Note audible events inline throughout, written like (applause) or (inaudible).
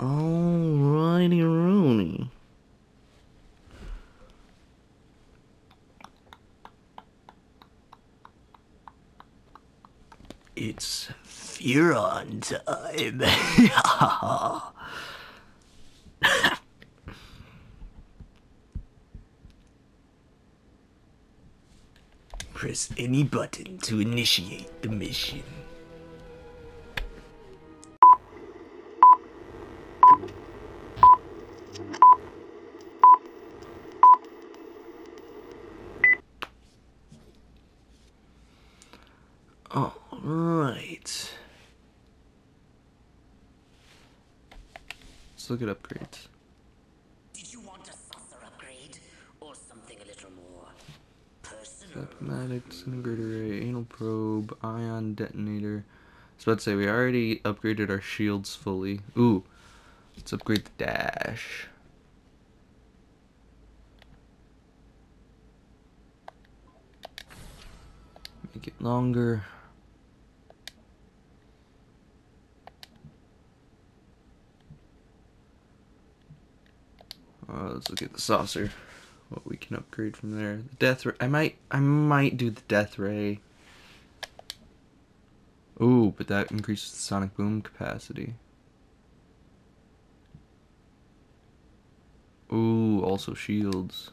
Alrighty, Rooney. It's Furon time. (laughs) Press any button to initiate the mission. Alright. Let's look at upgrades. Did you want a saucer upgrade? Or something a little more personal? Automatic disintegrator ray, anal probe, ion detonator. I was about to say we already upgraded our shields fully. Ooh, let's upgrade the dash. Make it longer. Uh, let's look at the saucer. What we can upgrade from there. The death ray. I might. I might do the death ray. Ooh, but that increases the sonic boom capacity. Ooh, also shields.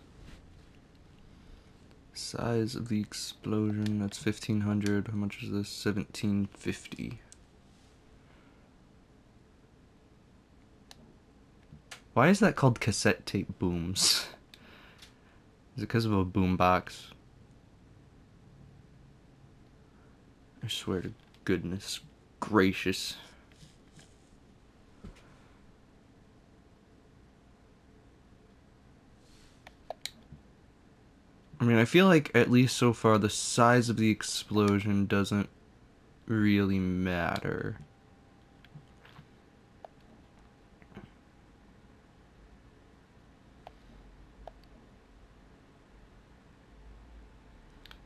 Size of the explosion. That's fifteen hundred. How much is this? Seventeen fifty. Why is that called cassette tape booms? Is it because of a boom box? I swear to goodness gracious. I mean, I feel like at least so far the size of the explosion doesn't really matter.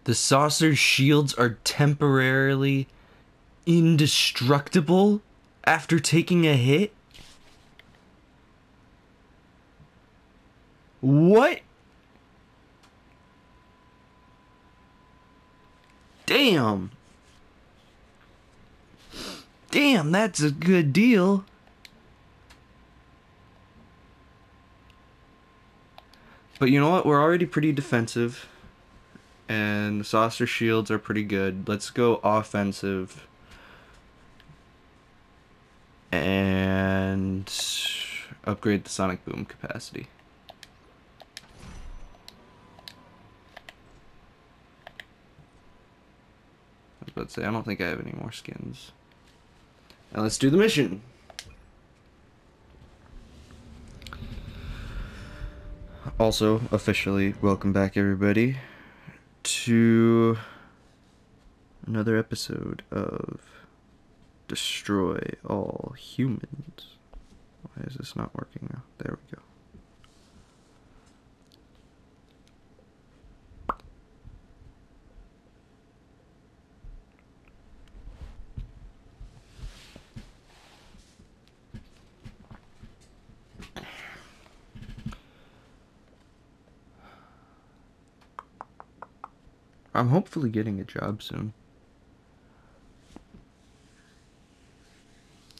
The saucer's shields are temporarily indestructible after taking a hit? What? Damn. Damn, that's a good deal. But you know what? We're already pretty defensive and the saucer shields are pretty good. Let's go offensive. And upgrade the sonic boom capacity. I was about to say, I don't think I have any more skins. Now let's do the mission. Also, officially, welcome back everybody to another episode of Destroy All Humans. Why is this not working now? There we go. I'm hopefully getting a job soon.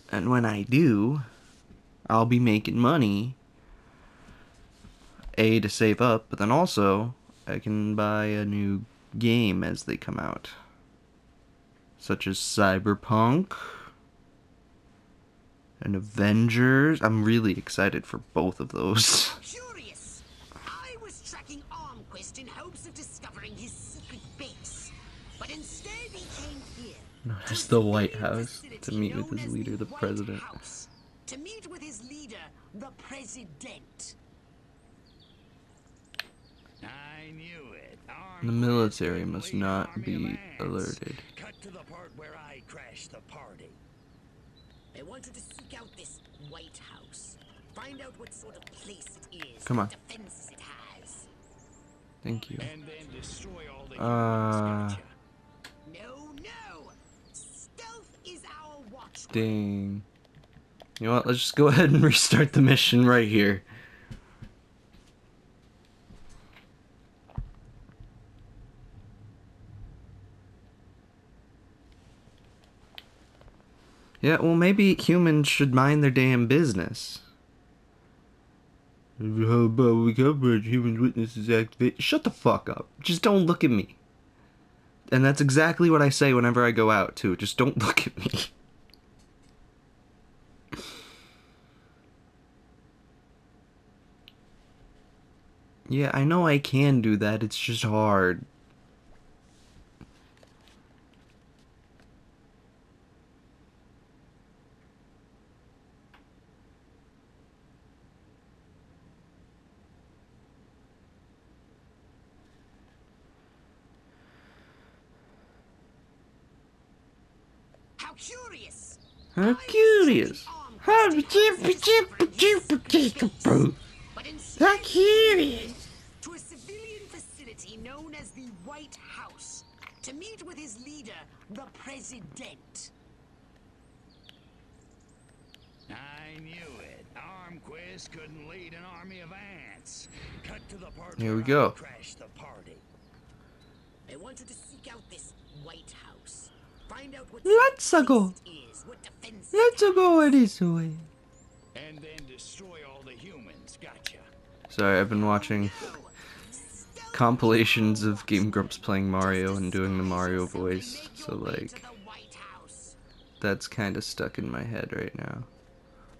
And when I do, I'll be making money. A, to save up, but then also, I can buy a new game as they come out. Such as Cyberpunk and Avengers. I'm really excited for both of those. (laughs) Not to as the White House, to meet with his leader, the president. To meet with his leader, the president. I knew it. The military must not be alerted. Cut to the part where I crashed the party. I want you to seek out this White House. Find out what sort of place it is. Come on. defenses it has. Thank you. And then destroy all the Uh, Dang. You know what? Let's just go (laughs) ahead and restart the mission right here. Yeah, well, maybe humans should mind their damn business. How about we covered human witnesses activate? Shut the fuck up. Just don't look at me. And that's exactly what I say whenever I go out, too. Just don't (laughs) look at me. Yeah, I know I can do that. It's just hard. How curious! How curious. How checking on But instead How curious. To meet with his leader, the President. I knew it. Armquist couldn't lead an army of ants. Cut to the part Here we go. I crashed the party. I want you to seek out this White House. Find out what Let's go. it is, what defense Let's go this way. And then destroy all the humans. Gotcha. Sorry, I've been watching compilations of Game Grumps playing Mario and doing the Mario voice, so like that's kind of stuck in my head right now.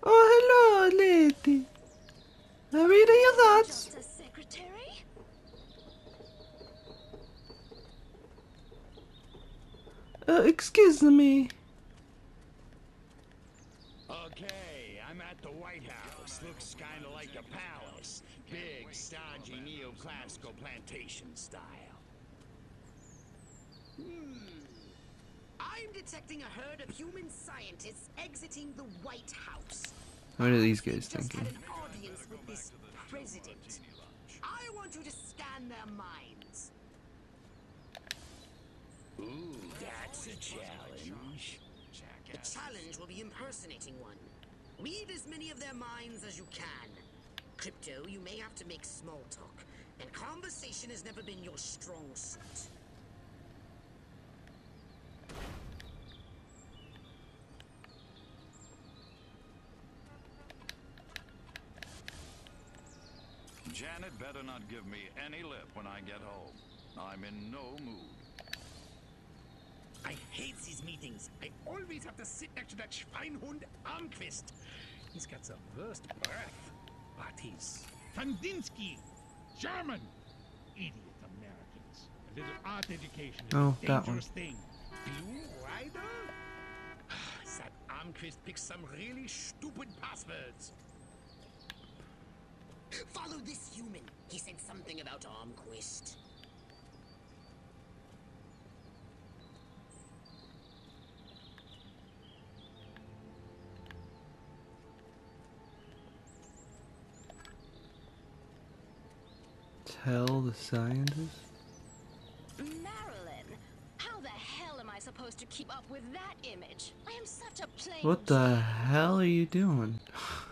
Oh, hello, lady. I'm reading your thoughts. Uh, excuse me. Okay, I'm at the White House. Looks kind of like a palace. Big, stodgy, neoclassical plantation style. Hmm. I'm detecting a herd of human scientists exiting the White House. What are these guys Just thinking? had an audience with this president. I want you to scan their minds. Ooh, that's a challenge. The challenge will be impersonating one. Read as many of their minds as you can. Crypto, you may have to make small talk, and conversation has never been your strong suit. Janet better not give me any lip when I get home. I'm in no mood. I hate these meetings. I always have to sit next to that Schweinhund Armquist. He's got the worst breath. But he's Kandinsky. German. Idiot Americans. A little art education is Oh, a that one. dangerous thing. Blue Rider? that Armquist picks some really stupid passwords. Follow this human. He said something about Armquist. Tell the scientist? Marilyn, how the hell am I supposed to keep up with that image? I am such a plain What the hell are you doing? (laughs)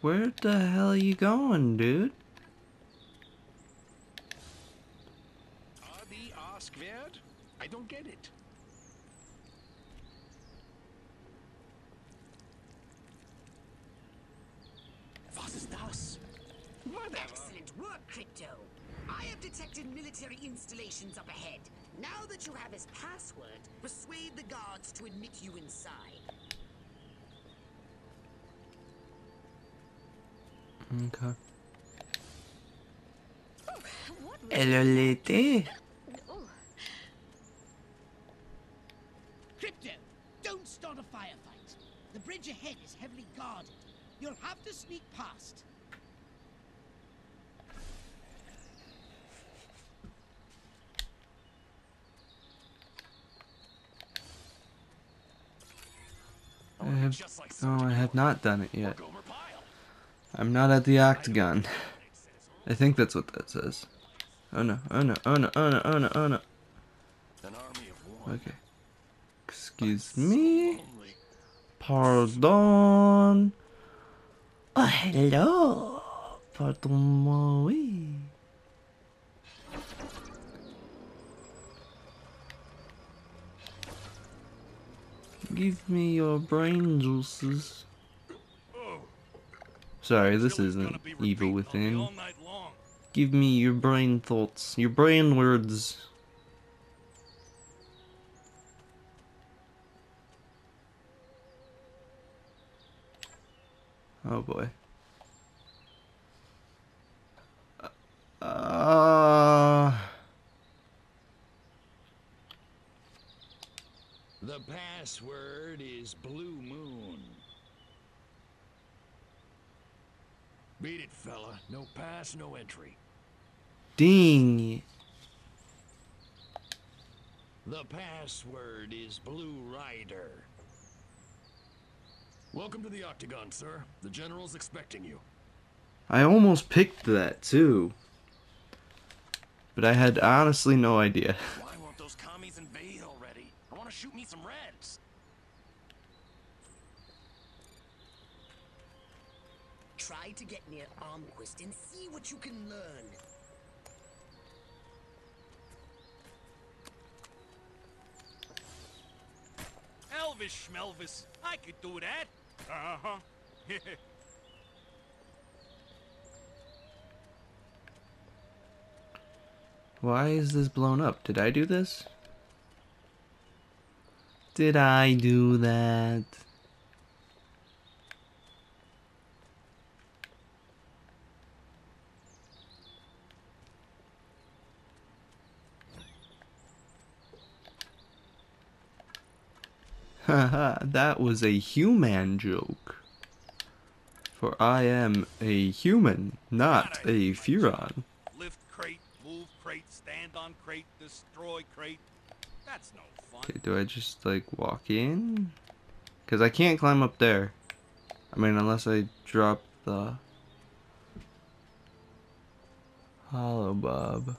Where the hell are you going, dude? Are the ask wert? I don't get it. Was ist das? Whatever. Excellent work, Crypto. I have detected military installations up ahead. Now that you have his password, persuade the guards to admit you inside. Okay. Oh, what was Hello, lady. Ooh, Crypto, don't start a firefight. The bridge ahead is heavily guarded. You'll have to sneak past. I have Oh, I have not done it yet. I'm not at the octagon. I think that's what that says. Oh no, oh no, oh no, oh no, oh no, oh no. An army of one. Okay. Excuse me. Only Pardon. Oh, hello. Moi. Give me your brain juices. Sorry, this isn't Evil repeating on me Within. all night long. Give me your brain thoughts, your brain words. Oh boy. Uh, The password is Blue Moon. Beat it, fella. No pass, no entry. ding. The password is Blue Rider. Welcome to the Octagon, sir. The General's expecting you. I almost picked that too. But I had honestly no idea. Why won't those commies invade already? I want to shoot me some reds. Try to get near Armquist and see what you can learn. Elvis Schmelvis. I could do that. Uh-huh. (laughs) Why is this blown up? Did I do this? Did I do that? (laughs) that was a human joke. For I am a human, not a Furon. Lift crate, move crate, stand on crate, destroy crate. That's no fun. Okay, do I just like walk in? Because I can't climb up there. I mean, unless I drop the HoloBob.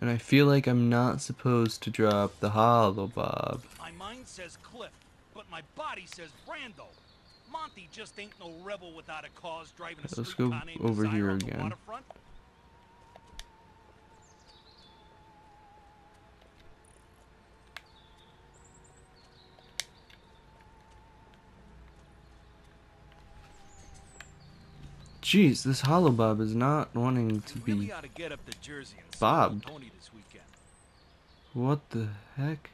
And I feel like I'm not supposed to drop the HoloBob. My mind says Cliff, but my body says Brando. Monty just ain't no rebel without a cause driving a Let's go over here again. Jeez, this HoloBob is not wanting to be. ought to get up to Jersey and see bobbed. Tony this weekend. What the heck?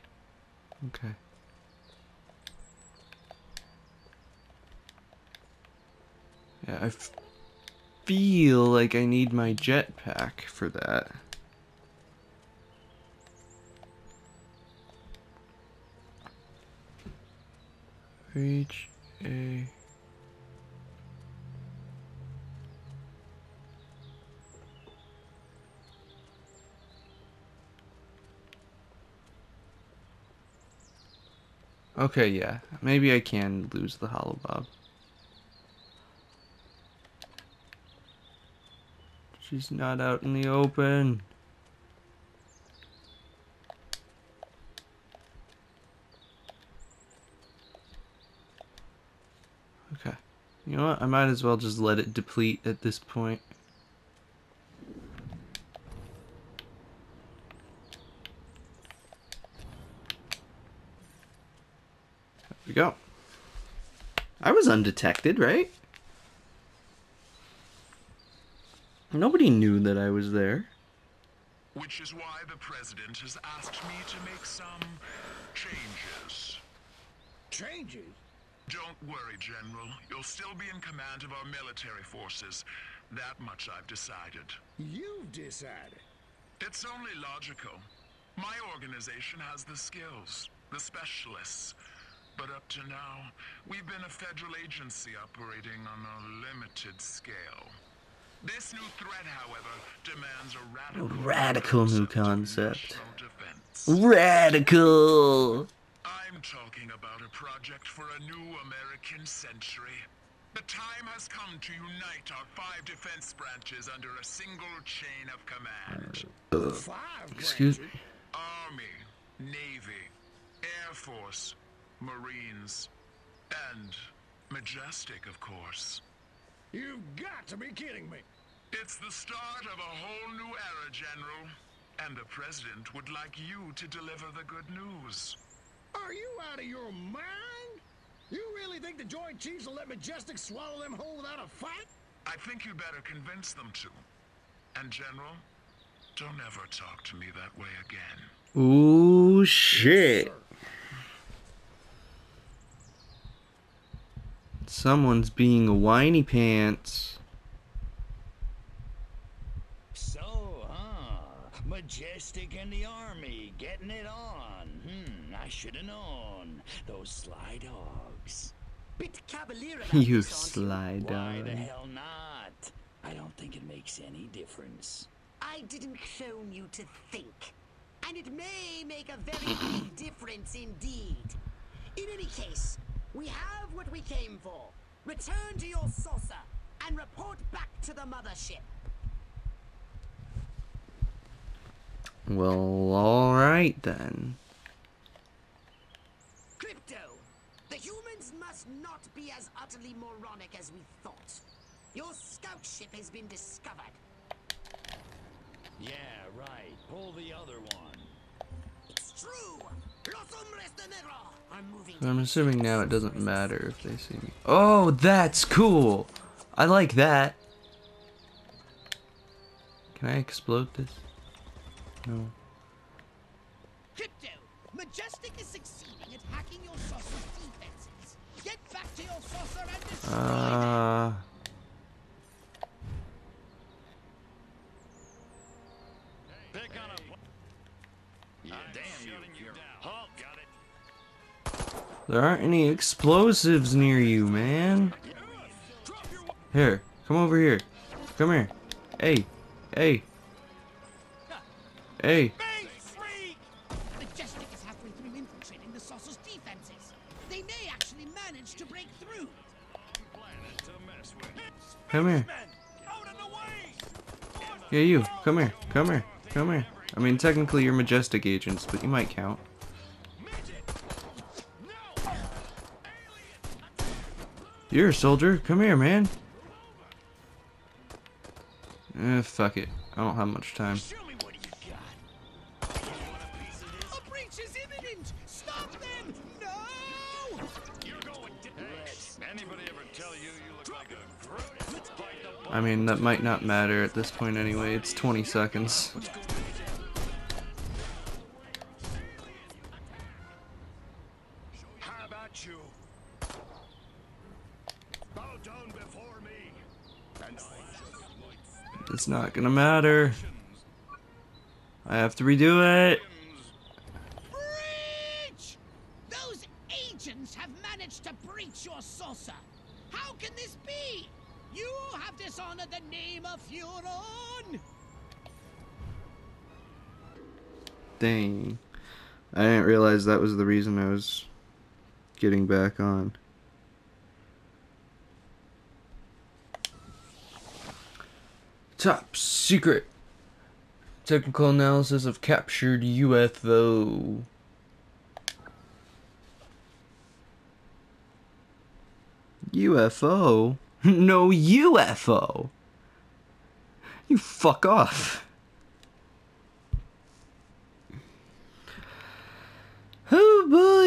Okay. Yeah, I f- feel like I need my jetpack for that. Reach a. Okay, yeah. Maybe I can lose the HoloBob. She's not out in the open. Okay. You know what? I might as well just let it deplete at this point. Go. I was undetected, right? Nobody knew that I was there. Which is why the president has asked me to make some changes. Changes? Don't worry, General. You'll still be in command of our military forces. That much I've decided. You've decided. It's only logical. My organization has the skills, the specialists. But up to now, we've been a federal agency operating on a limited scale. This new threat, however, demands a radical, radical new concept. Radical! I'm talking about a project for a new American century. The time has come to unite our five defense branches under a single chain of command. Uh, uh, five Excuse me. Army, Navy, Air Force, Marines, and Majestic, of course. You've got to be kidding me. It's the start of a whole new era, General. And the President would like you to deliver the good news. Are you out of your mind? You really think the Joint Chiefs will let Majestic swallow them whole without a fight? I think you better convince them to. And, General, don't ever talk to me that way again. Ooh, shit. Someone's being a whiny pants. So, huh? Majestic and the army getting it on. Hmm, I should have known. Those sly dogs. Bit cavalier (laughs) You this, aren't sly Why the dog. hell not? I don't think it makes any difference. I didn't clone you to think. And it may make a very (laughs) big difference indeed. In any case, we have what we came for. Return to your saucer and report back to the mothership. Well, alright then. Crypto, the humans must not be as utterly moronic as we thought. Your scout ship has been discovered. Yeah, right. Pull the other one. It's true. Los hombres de negro are moving. I'm assuming now it doesn't matter if they see me. Oh, that's cool! I like that. Can I explode this? No. Crypto, Majestic is succeeding at hacking your saucer's defenses. Get back to your saucer and destroy. Uh, there aren't any explosives near you, man. Here, come over here. Come here. Hey, hey. Hey. Come here. Yeah, you. Come here. Come here. Come here. I mean, technically you're Majestic agents, but you might count. You're a soldier. Come here, man. Eh, fuck it. I don't have much time. Show me what you got. A breach is imminent! Stop them! No! You're going to. Hey, anybody ever tell you you look like a Groot? Let's bite the I mean, that might not matter at this point anyway. It's 20 seconds. It's not gonna matter. I have to redo it. Breach! Those agents have managed to breach your saucer. How can this be? You have dishonored the name of Furon! Dang. I didn't realize that was the reason I was getting back on. Top secret. Technical analysis of captured UFO. UFO? (laughs) no UFO! You fuck off. Oh boy!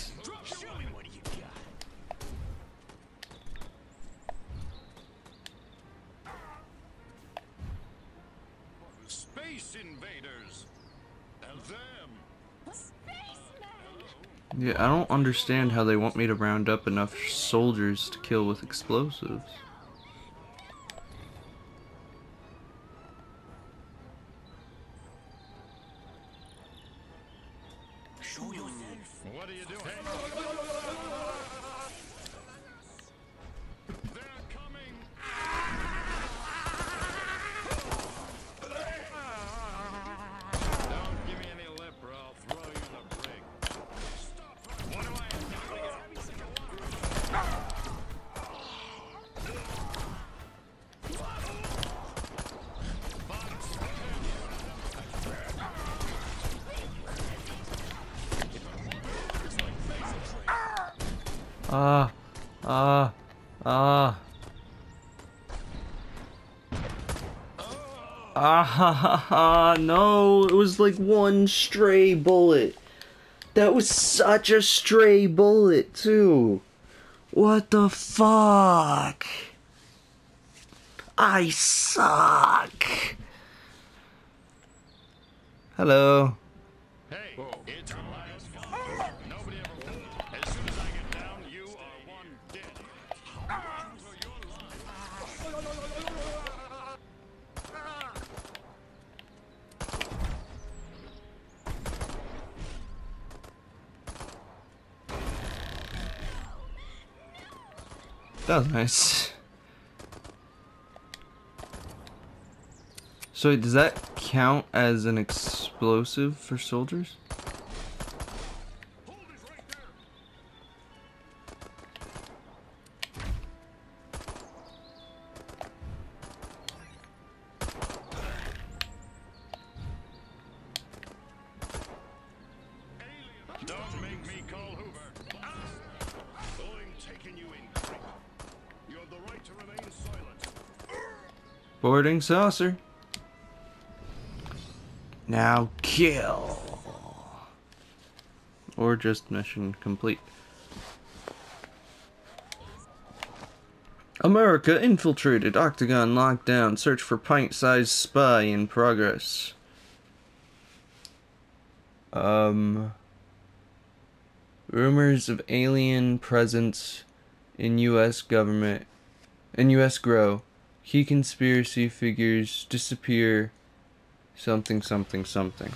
understand how they want me to round up enough soldiers to kill with explosives. Show yourself. What are you doing? Ah, ah, ah. Ah ha ha ha, no, it was like one stray bullet. That was such a stray bullet, too. What the fuck? I suck. Hello. Hey, it's That was nice. So does that count as an explosive for soldiers? Boarding saucer. Now kill. Or just mission complete. America infiltrated Octagon lockdown. Search for pint-sized spy in progress. Um. Rumors of alien presence in U.S. government. In U.S. grow. Key conspiracy figures disappear. Something, something, something.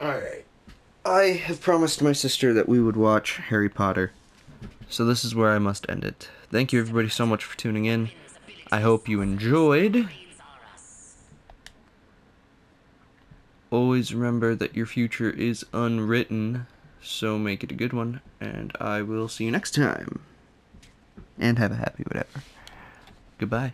Alright. I have promised my sister that we would watch Harry Potter. So this is where I must end it. Thank you everybody so much for tuning in. I hope you enjoyed. Always remember that your future is unwritten, so make it a good one, and I will see you next time. And have a happy whatever. Goodbye.